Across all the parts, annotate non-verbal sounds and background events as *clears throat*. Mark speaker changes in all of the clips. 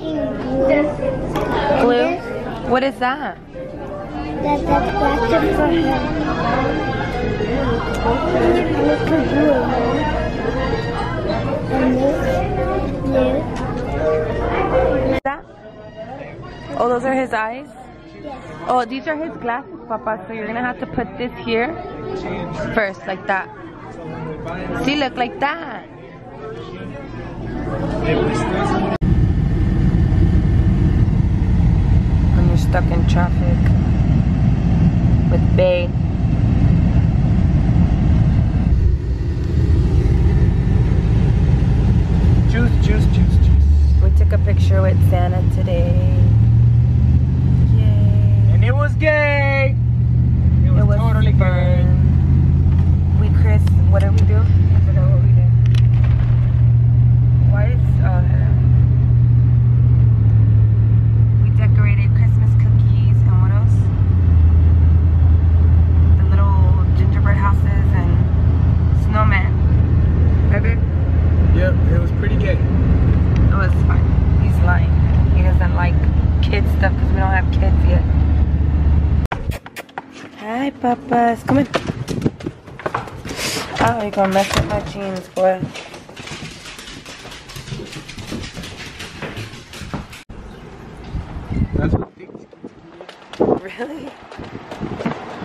Speaker 1: making glue.
Speaker 2: Glue? What is that?
Speaker 1: That, that's plastic for him. And it's for glue. And this glue.
Speaker 2: That? Oh, those are his eyes?
Speaker 1: Yes.
Speaker 2: Oh, these are his glasses, Papa. So you're gonna have to put this here first, like that. See, look like that. When you're stuck in traffic with Bay.
Speaker 3: Juice, juice, juice, juice.
Speaker 2: We took a picture with Santa today. Yay.
Speaker 3: And it was gay. It was,
Speaker 2: It was
Speaker 3: totally gay.
Speaker 2: We Chris, what did we do? I forgot what we did. Why is uh, we decorated Christmas cookies and what else? The little gingerbread houses and snowman. Right, babe?
Speaker 3: Yep, it was pretty gay.
Speaker 2: It was fun. He's lying. He doesn't like kid stuff because we don't have kids yet. Hi, papas. Come in. Oh, you're gonna mess up my jeans, boy.
Speaker 3: That's what things.
Speaker 2: Really?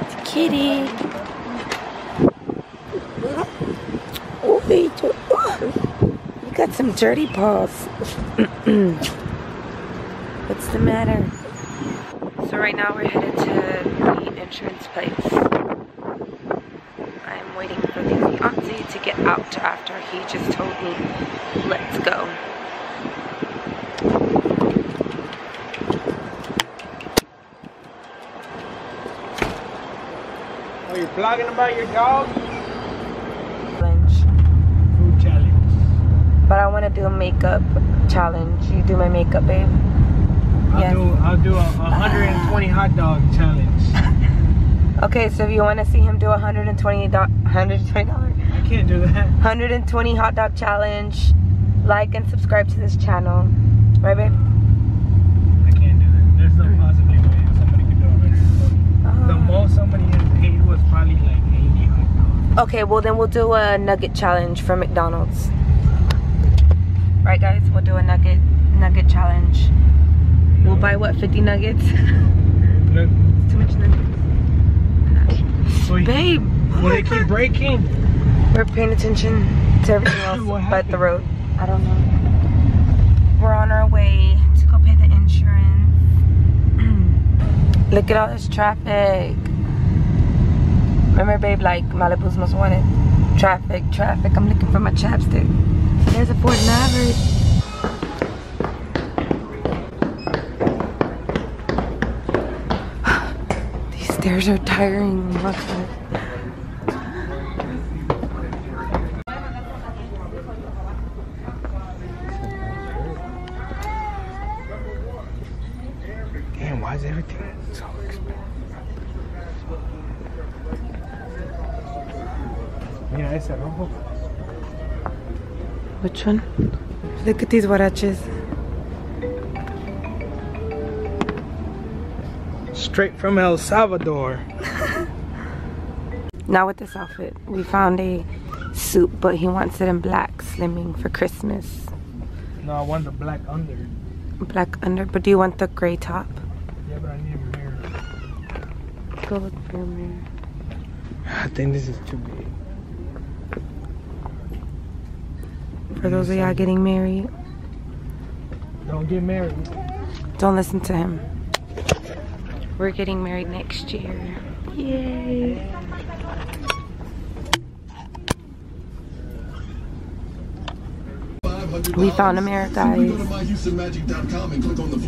Speaker 2: It's a kitty. Oh. You got some dirty paws. *clears throat* What's the matter? So right now we're headed insurance place. I'm waiting for the fiance to get out after he just told me, let's go.
Speaker 3: Oh, you're blogging about your dog?
Speaker 2: Challenge.
Speaker 3: Food challenge.
Speaker 2: But I want to do a makeup challenge. You do my makeup, babe.
Speaker 3: I'll
Speaker 2: Yes.
Speaker 3: do I'll do a 120 hot dog challenge.
Speaker 2: Okay, so if you want to see him do a $120, $120,
Speaker 3: I can't do that.
Speaker 2: 120 hot dog challenge, like and subscribe to this channel. Right, babe?
Speaker 3: I can't do that. There's no possible way somebody could do 120. Uh-huh. The
Speaker 2: Oh.
Speaker 3: most somebody has ate was probably like 80 hot dogs.
Speaker 2: Okay, well then we'll do a nugget challenge for McDonald's. Right, guys? We'll do a nugget nugget challenge. We'll buy what 50 nuggets. *laughs*
Speaker 3: Look,
Speaker 2: Too much nuggets. Babe,
Speaker 3: will they keep breaking?
Speaker 2: we're paying attention to everything *coughs* else but the road. I don't know. We're on our way to go pay the insurance. *clears throat* Look at all this traffic. Remember, babe, like Malibu's most wanted. Traffic, traffic. I'm looking for my chapstick. There's a Ford Maverick. Stairs are tiring. Look.
Speaker 3: Damn, why is everything so expensive? Mira ese rojo.
Speaker 2: Which one? Look at these huaraches.
Speaker 3: Straight from El Salvador. *laughs*
Speaker 2: Now with this outfit, we found a suit, but he wants it in black, slimming for Christmas.
Speaker 3: No, I want the black under.
Speaker 2: Black under, but do you want the gray top?
Speaker 3: Yeah, but I need a mirror.
Speaker 2: Go look for your mirror.
Speaker 3: I think this is too big.
Speaker 2: For those of y'all getting married,
Speaker 3: Don't get married.
Speaker 2: don't listen to him. We're getting married next year. Yay! We found a mirror, guys.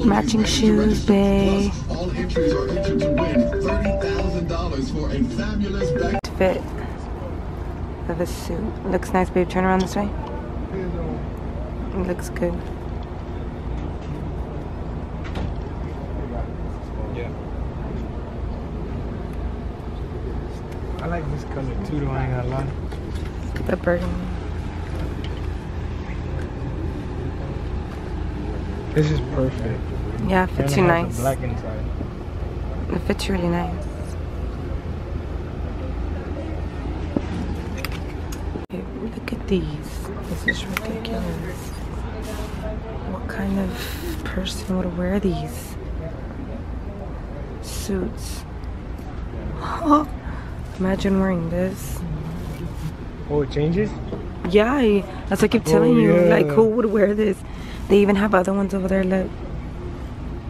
Speaker 2: Matching shoes, babe.
Speaker 4: All entries are entered to win $30,000 for a fabulous back.
Speaker 2: Fit of a suit. Looks nice, babe. Turn around this way. It looks good.
Speaker 3: Yeah. I like this color too, though. I ain't gonna lie.
Speaker 2: The burgundy.
Speaker 3: This is perfect.
Speaker 2: Yeah, it fits
Speaker 3: And
Speaker 2: you nice.
Speaker 3: Black inside.
Speaker 2: It fits you really nice. Look at these. This is ridiculous. What kind of person would wear these? Suits. *laughs* Imagine wearing this.
Speaker 3: Oh, it changes?
Speaker 2: Yeah, that's what I keep oh, telling
Speaker 3: Oh,
Speaker 2: you. Like, who would wear this? They even have other ones over there. Look.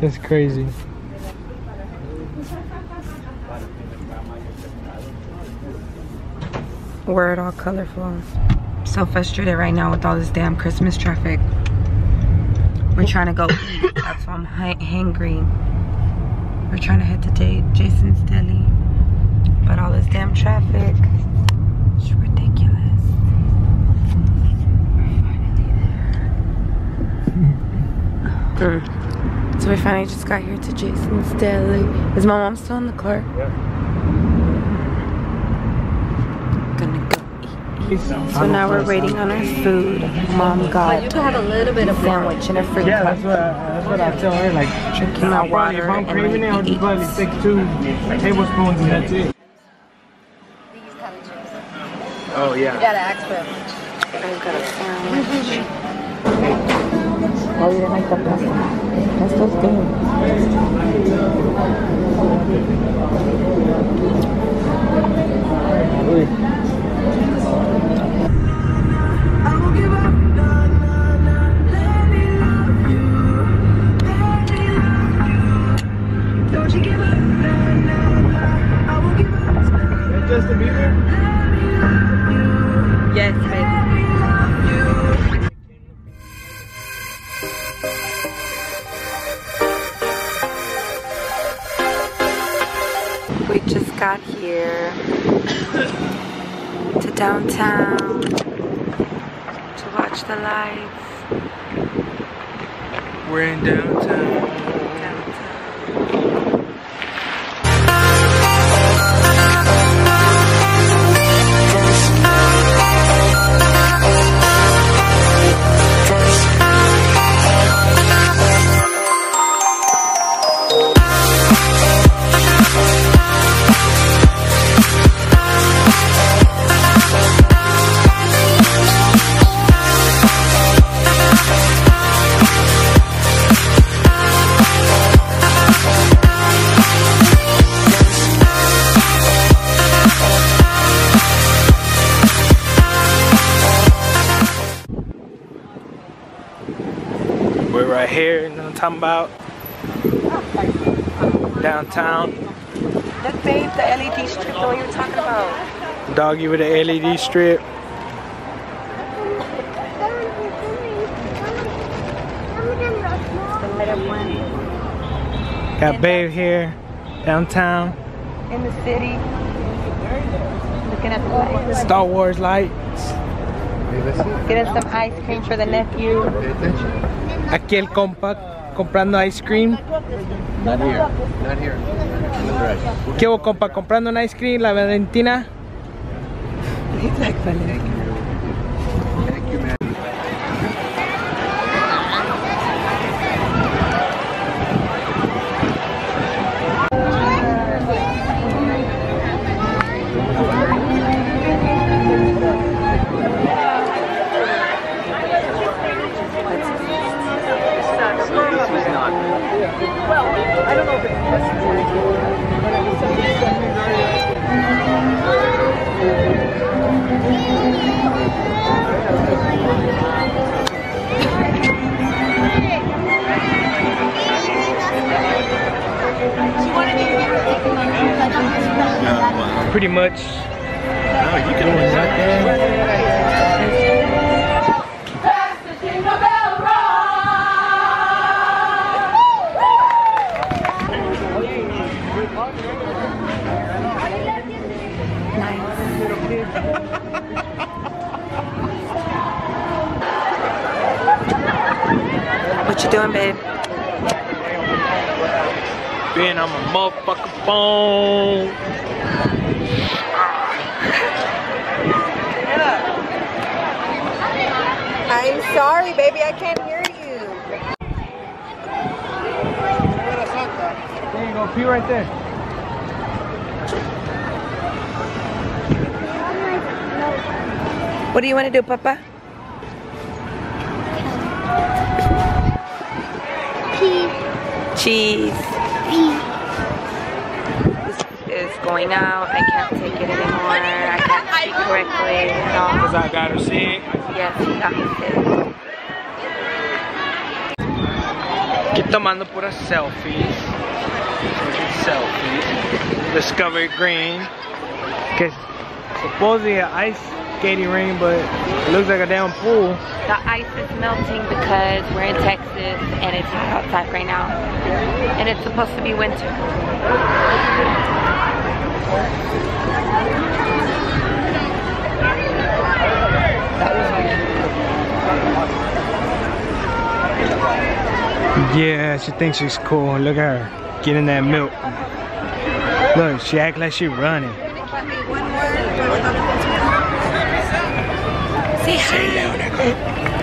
Speaker 3: That's crazy.
Speaker 2: Wear it all colorful. So frustrated right now with all this damn Christmas traffic. We're trying to go eat. That's why I'm hangry. We're trying to head to Jason's Deli. But all this damn traffic. It's ridiculous. We're finally there. Mm. So we finally just got here to Jason's Deli. Is my mom still in the car? Gonna go eat. So now we're waiting on our food. Mom got
Speaker 5: have a little bit
Speaker 2: a sandwich and a fruit
Speaker 3: Yeah,
Speaker 2: cup.
Speaker 3: that's what I, that's what I tell her. Like,
Speaker 2: Drinking my
Speaker 3: I'll probably, if
Speaker 2: water
Speaker 3: I'm
Speaker 2: and
Speaker 3: craving it, I'll just probably take two tablespoons and that's it. Oh yeah.
Speaker 5: gotta ask for it.
Speaker 2: I got a sandwich. Oh, you didn't like the pasta? Pasta's good.
Speaker 3: That's Justin Bieber?
Speaker 2: Yes, babe. We just got here to downtown to watch the lights.
Speaker 3: We're in. Downtown. Talking about? Downtown.
Speaker 2: Babe, the LED strip, the one you were talking about.
Speaker 3: Doggy with the LED strip.
Speaker 2: The lit up one.
Speaker 3: Got Babe here, downtown.
Speaker 2: In the city. Looking at the lights.
Speaker 3: Star Wars lights.
Speaker 2: Getting some ice cream for the nephew.
Speaker 3: Aquí el compa comprando ice cream.
Speaker 6: Not here. Not here.
Speaker 3: ¿Qué hubo, compa? Comprando un ice cream, la Valentina. Pretty much.
Speaker 6: No, you can
Speaker 2: What you doing, babe?
Speaker 3: Being on my motherfucking phone.
Speaker 2: sorry, baby, I can't hear you.
Speaker 3: There you go, pee right there.
Speaker 2: What do you want to do, Papa?
Speaker 1: Pee.
Speaker 2: Cheese.
Speaker 1: Pee.
Speaker 2: This is going out. I can't take it anymore. I can't speak correctly.
Speaker 3: Because. I got her.
Speaker 2: Yes, got
Speaker 3: seat. Tomando puras selfies. Selfies. Discovery Green. Que supposedly an ice skating ring, but it looks like a damn pool.
Speaker 2: The ice is melting because we're in Texas and it's hot outside right now. And it's supposed to be winter.
Speaker 3: Yeah, she thinks she's cool. Look at her. Getting that milk. Look, she act like she running.
Speaker 2: Say hi.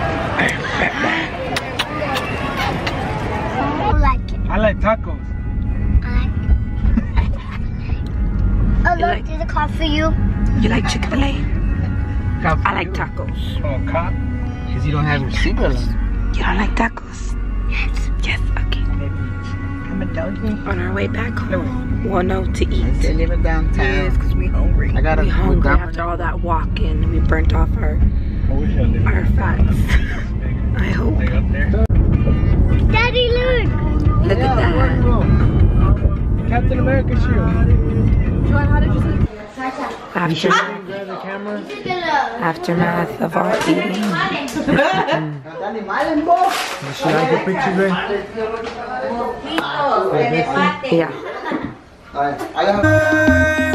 Speaker 1: I like it.
Speaker 3: I like tacos.
Speaker 1: I like it. Oh, look,
Speaker 2: like-
Speaker 1: there's a car for you.
Speaker 2: You like Chick-fil-A? I like tacos.
Speaker 3: Oh, cop.
Speaker 6: Because you don't have your seatbelt on.
Speaker 2: You don't like tacos? Yes. Yes, okay.
Speaker 3: I'm a doggy.
Speaker 2: On our way back home, we'll know oh to eat.
Speaker 6: They're living downtown.
Speaker 2: because we hungry.
Speaker 6: I got a
Speaker 2: we hungry
Speaker 6: grandma-
Speaker 2: after all that walking. We burnt off our,
Speaker 3: I wish I lived
Speaker 2: our fats. I hope.
Speaker 3: like up there.
Speaker 1: Daddy, look.
Speaker 2: Look at that.
Speaker 3: Captain America shield.
Speaker 2: After,
Speaker 3: Grab the camera.
Speaker 2: Aftermath of all eating.
Speaker 3: Does she like the picture, Ray?
Speaker 2: Yeah.
Speaker 6: I got